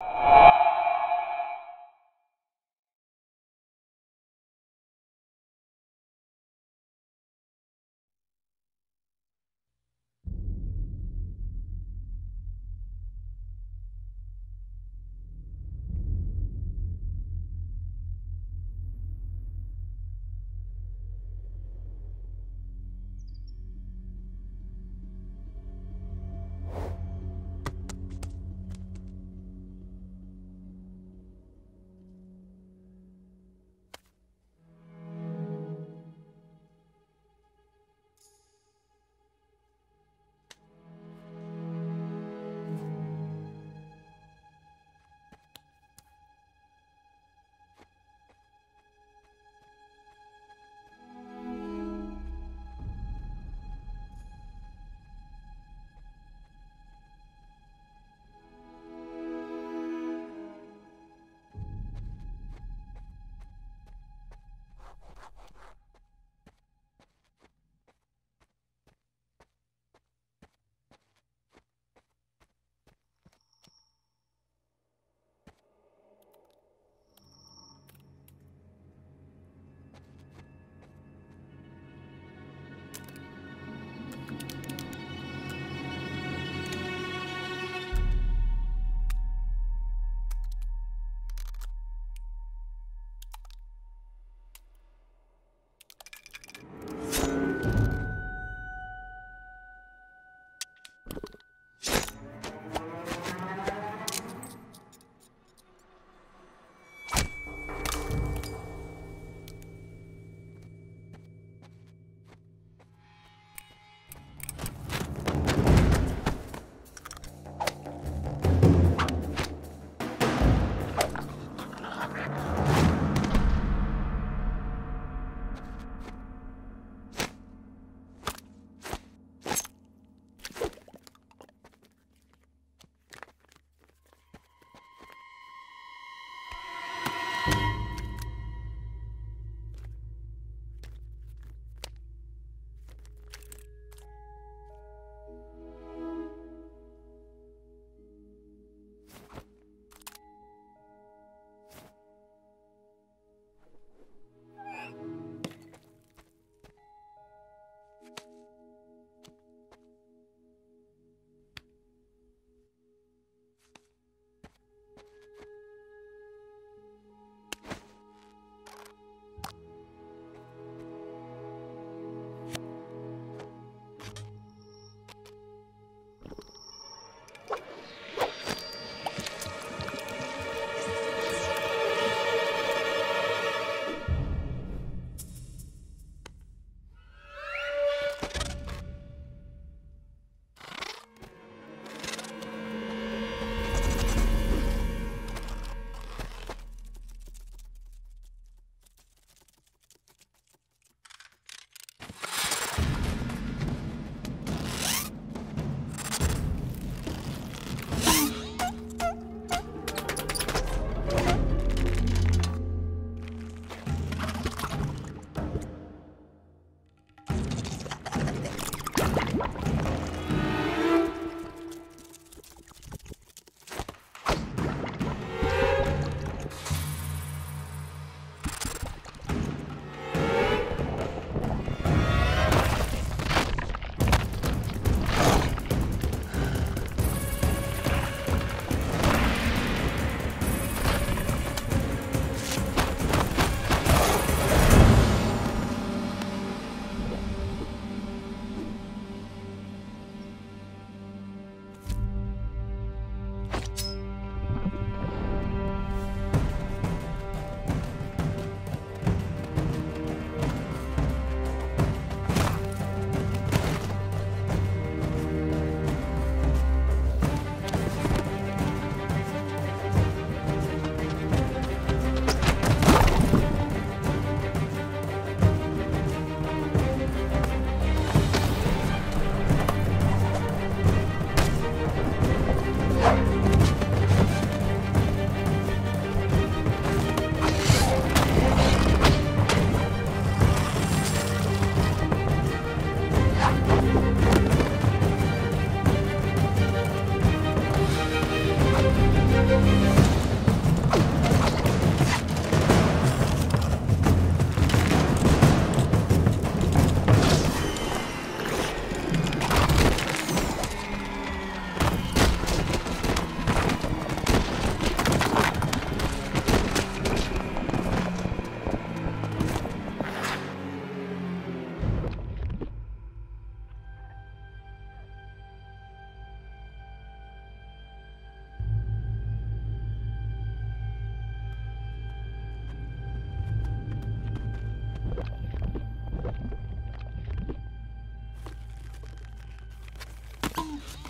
you Oh.